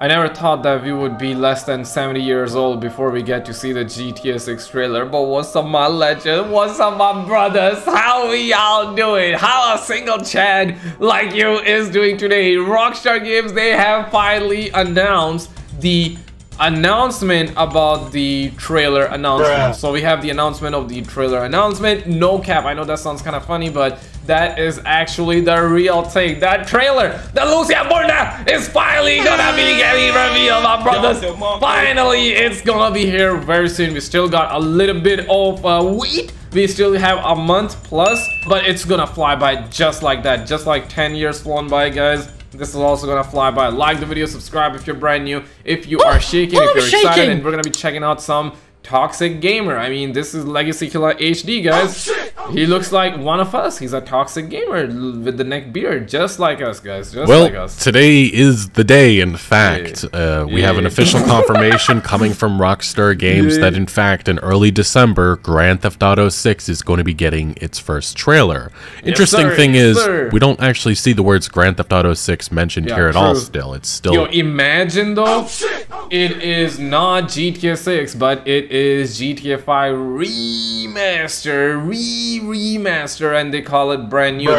I never thought that we would be less than 70 years old before we get to see the GTA 6 trailer, but what's up my legend, what's up my brothers, how we all doing, how a single Chad like you is doing today. Rockstar Games, they have finally announced the announcement about the trailer announcement. So we have the announcement of the trailer announcement, no cap, I know that sounds kind of funny, but that is actually the real thing. That trailer, the Lucia Borna is finally gonna be getting revealed, my brothers. Finally, it's gonna be here very soon. We still got a little bit of uh, wheat. We still have a month plus, but it's gonna fly by just like that. Just like 10 years flown by, guys. This is also gonna fly by. Like the video, subscribe if you're brand new. If you are shaking, if you're shaking. excited, and we're gonna be checking out some Toxic Gamer. I mean, this is Legacy Killa HD, guys. Oh, he looks like one of us. He's a toxic gamer with the neck beard, just like us, guys. Just well, like us. today is the day, in fact. Yeah. Uh, we yeah. have an official confirmation coming from Rockstar Games yeah. that, in fact, in early December, Grand Theft Auto 6 is going to be getting its first trailer. Interesting yes, thing yes, is, sir. we don't actually see the words Grand Theft Auto 6 mentioned here at true. all still. It's still... Yo, imagine, though, oh, it is not GTA 6, but it is GTA 5 remaster, re remaster, and they call it brand new.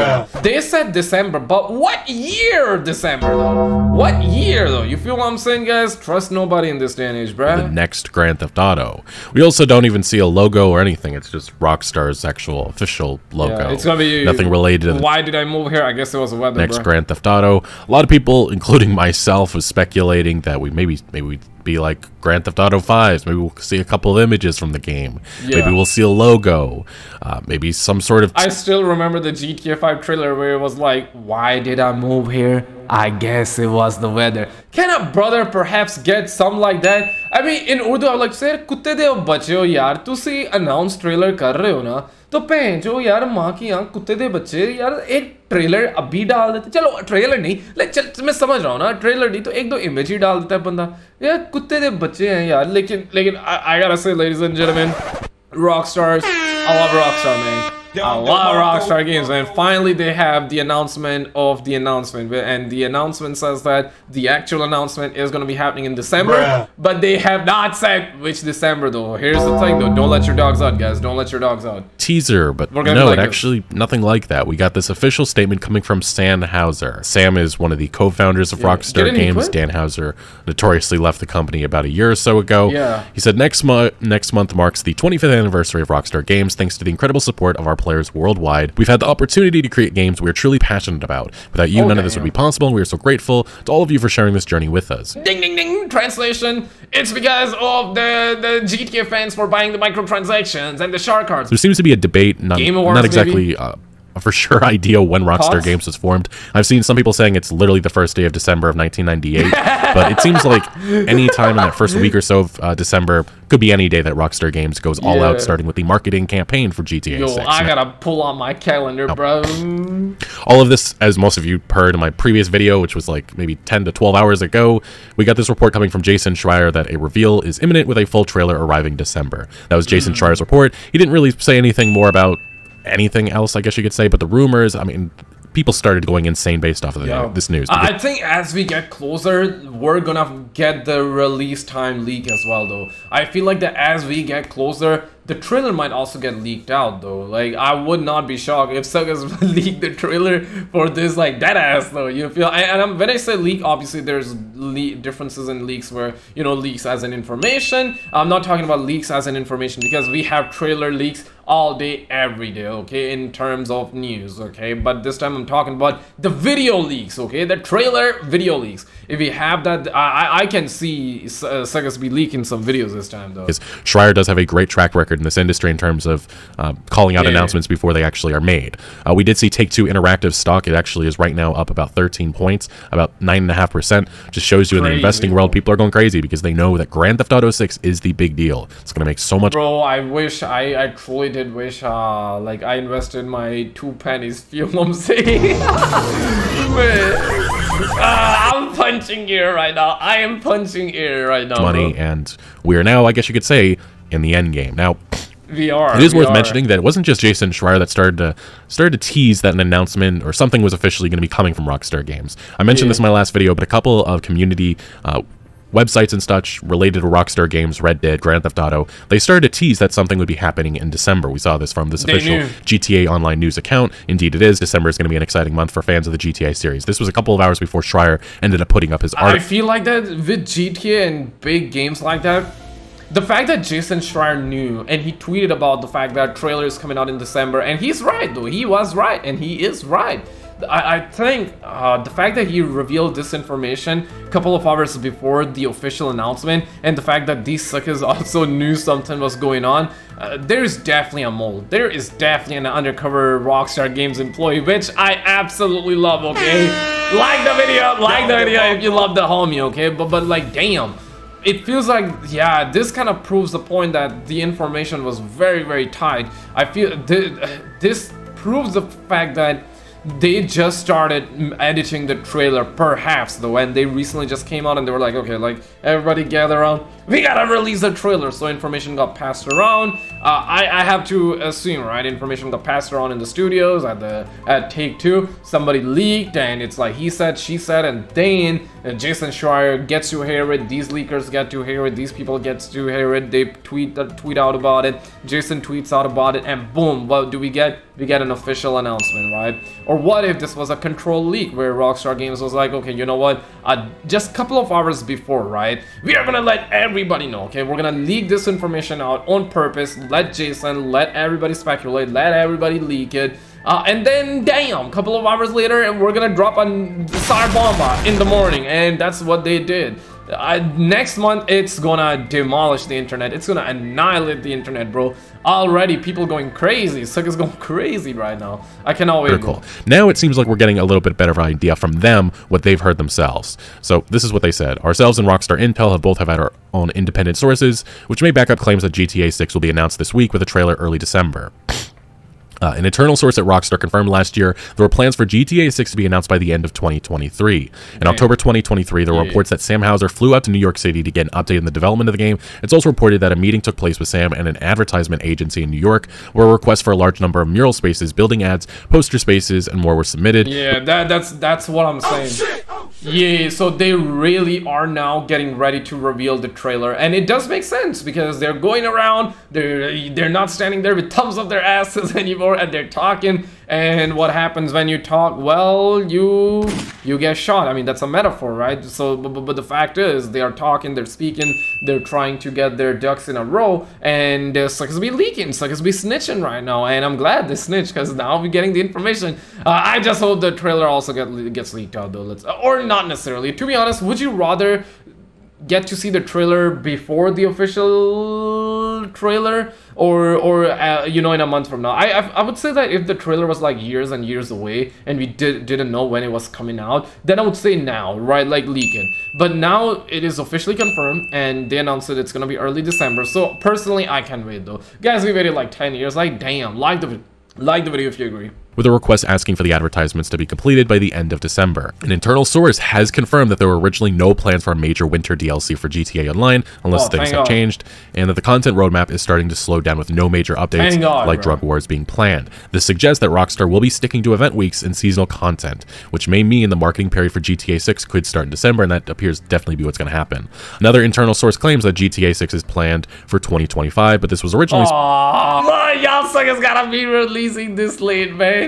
They said December, but what year December though? What year though? You feel what I'm saying, guys? Trust nobody in this day and age, bruh. The next Grand Theft Auto. We also don't even see a logo or anything. It's just Rockstar's actual official logo. Yeah, it's gonna be nothing related. to Why did I move here? I guess it was a weather. Next Grand Theft Auto. A lot of people, including myself, was speculating that we maybe maybe be like Grand Theft Auto 5. Maybe we'll see a couple of images from the game. Yeah. Maybe we'll see a logo. Uh, maybe some sort of. I still remember the GTA 5 trailer where it was like, why did I move here? I guess it was the weather. Can a brother perhaps get something like that? I mean, in Urdu, I'm like, sir, kutte de bache ho yaar. Tusi announce trailer kar rahe ho na. तो जो यार माँ की यहाँ कुत्ते दे बच्चे यार एक ट्रेलर अभी डाल देते चलो ट्रेलर नहीं ले चल मैं समझ रहा हूँ ना ट्रेलर नहीं तो एक दो इमेज ही डाल देता है बंदा यार कुत्ते दे बच्चे हैं यार लेकिन लेकिन आई gotta say ladies and gentlemen rock stars I love rockstar man a lot of Rockstar games, and finally they have the announcement of the announcement, and the announcement says that the actual announcement is going to be happening in December, Bruh. but they have not said which December though. Here's the thing though, don't let your dogs out, guys. Don't let your dogs out. Teaser, but we're going no, like it actually nothing like that. We got this official statement coming from Sam Houser. Sam is one of the co-founders of yeah. Rockstar Games. Dan Houser notoriously left the company about a year or so ago. Yeah. He said next month next month marks the 25th anniversary of Rockstar Games, thanks to the incredible support of our players worldwide. We've had the opportunity to create games we're truly passionate about. Without you, none of this would be possible, and we are so grateful to all of you for sharing this journey with us. Ding ding ding! Translation, it's because of the, the GTA fans for buying the microtransactions and the shark cards. There seems to be a debate, not, Awards, not exactly... Uh, for sure idea when Rockstar Thoughts? Games was formed. I've seen some people saying it's literally the first day of December of 1998, but it seems like any time in that first week or so of uh, December could be any day that Rockstar Games goes all yeah. out, starting with the marketing campaign for GTA Yo, 6. I gotta pull on my calendar, bro. All of this, as most of you heard in my previous video, which was like maybe 10 to 12 hours ago, we got this report coming from Jason Schreier that a reveal is imminent with a full trailer arriving December. That was Jason mm. Schreier's report. He didn't really say anything more about anything else, I guess you could say. But the rumors, I mean, people started going insane based off of the, this news. I think as we get closer, we're gonna get the release time leak as well, though. I feel like that as we get closer, the trailer might also get leaked out though. Like I would not be shocked if Suckers leaked the trailer for this like dead ass though. You feel and, and when I say leak, obviously there's differences in leaks where you know leaks as an information. I'm not talking about leaks as an information because we have trailer leaks all day every day okay in terms of news okay but this time i'm talking about the video leaks okay the trailer video leaks if we have that i i can see uh, be leaking some videos this time though schreier does have a great track record record in this industry in terms of uh, calling out yeah, announcements before they actually are made. Uh, we did see Take Two Interactive stock. It actually is right now up about 13 points, about 9.5%. Just shows you crazy. in the investing world, people are going crazy because they know that Grand Theft Auto 6 is the big deal. It's going to make so much. Bro, I wish, I, I truly did wish, uh, like, I invested my two pennies. Feel what I'm saying? uh, I'm punching air right now. I am punching air right now. Money, bro. and we are now, I guess you could say, in the end game. Now, are. It is we worth mentioning that it wasn't just Jason Schreier that started to started to tease that an announcement or something was officially going to be coming from Rockstar Games. I mentioned Yeah. this in my last video, but a couple of community uh, websites and such related to Rockstar Games, Red Dead, Grand Theft Auto, they started to tease that something would be happening in December. We saw this from this They official knew. GTA Online news account. Indeed, it is. December is going to be an exciting month for fans of the GTA series. This was a couple of hours before Schreier ended up putting up his art. I feel like that with GTA and big games like that, the fact that Jason Schreier knew and he tweeted about the fact that trailer is coming out in December, and he's right though, he was right, and he is right. I, I think uh, the fact that he revealed this information a couple of hours before the official announcement, and the fact that these suckers also knew something was going on, uh, there's definitely a mole. There is definitely an undercover Rockstar Games employee, which I absolutely love. Okay, like the video, like the video if you love the homie. Okay, but but like damn it feels like yeah this kind of proves the point that the information was very very tight. I feel th this proves the fact that they just started editing the trailer perhaps though and they recently just came out and they were like okay like everybody gather around. We gotta release the trailer! So information got passed around I, I have to assume right information got passed around in the studios at the at take two. Somebody leaked and it's like he said she said and then uh, jason schreier gets to hear it these leakers get to hear it these people get to hear it they tweet uh, tweet out about it jason tweets out about it and boom what do we get? We get an official announcement right? Or what if this was a control leak where rockstar games was like okay you know what? Uh, just a couple of hours before right? We are gonna let everybody know okay? We're gonna leak this information out on purpose let jason let everybody speculate let everybody leak it uh, and then, damn, couple of hours later, and we're gonna drop a Tsar Bomba in the morning, and that's what they did. Uh, next month, it's gonna demolish the internet. It's gonna annihilate the internet, bro. Already, people going crazy. Suckers going crazy right now. I cannot wait. Cool. Now it seems like we're getting a little bit better of an idea from them what they've heard themselves. So this is what they said. Ourselves and Rockstar Intel have both have had our own independent sources, which may back up claims that GTA 6 will be announced this week with a trailer early December. Uh, an internal source at Rockstar confirmed last year there were plans for GTA 6 to be announced by the end of 2023. In October 2023, there were Yeah. reports that Sam Houser flew out to New York City to get an update on the development of the game. It's also reported that a meeting took place with Sam and an advertisement agency in New York, where requests for a large number of mural spaces, building ads, poster spaces, and more were submitted. Yeah, that that's that's what I'm saying. Yeah, so they really are now getting ready to reveal the trailer, and it does make sense because they're going around, they're they're not standing there with thumbs up their asses anymore, and they're talking. And what happens when you talk? Well, you you get shot. I mean, that's a metaphor, right? So, but, but- the fact is, they are talking, they're speaking, they're trying to get their ducks in a row, and uh, suckers be leaking, suckers be snitching right now. And I'm glad they snitch because now we're getting the information. Uh, I just hope the trailer also get, gets leaked out though. Let's or not necessarily. To be honest, would you rather get to see the trailer before the official trailer or or uh, you know in a month from now. I, I I would say that if the trailer was like years and years away and we did didn't know when it was coming out then I would say now right like leaking. but now it is officially confirmed and they announced that it's gonna be early December. So personally I can't wait though. Guys we waited like 10 years. Like damn. Like the like the video if you agree with a request asking for the advertisements to be completed by the end of December. An internal source has confirmed that there were originally no plans for a major winter DLC for GTA Online, unless Oh, things have God. changed, and that the content roadmap is starting to slow down with no major updates Thank like. Drug Wars being planned. This suggests that Rockstar will be sticking to event weeks and seasonal content, which may mean the marketing period for GTA 6 could start in December, and that appears definitely be what's going to happen. Another internal source claims that GTA 6 is planned for 2025, but this was originally Aw, y'all suckers gotta be releasing this late, man.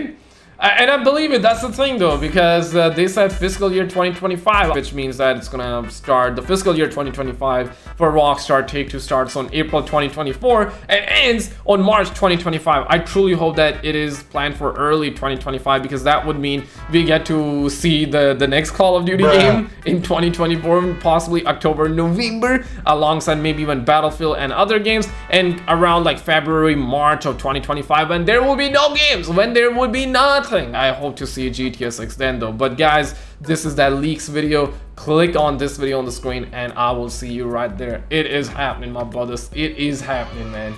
And I believe it, that's the thing though, because uh, they said fiscal year 2025, which means that it's gonna start, the fiscal year 2025 for Rockstar Take-Two starts on April 2024 and ends on March 2025. I truly hope that it is planned for early 2025 because that would mean we get to see the, the next Call of Duty game in 2024, possibly October, November, alongside maybe even Battlefield and other games, and around like February, March of 2025, when there will be no games, when there would be I hope to see GTA 6 then though. But guys, this is that leaks video. Click on this video on the screen and I will see you right there. It is happening, my brothers. It is happening, man.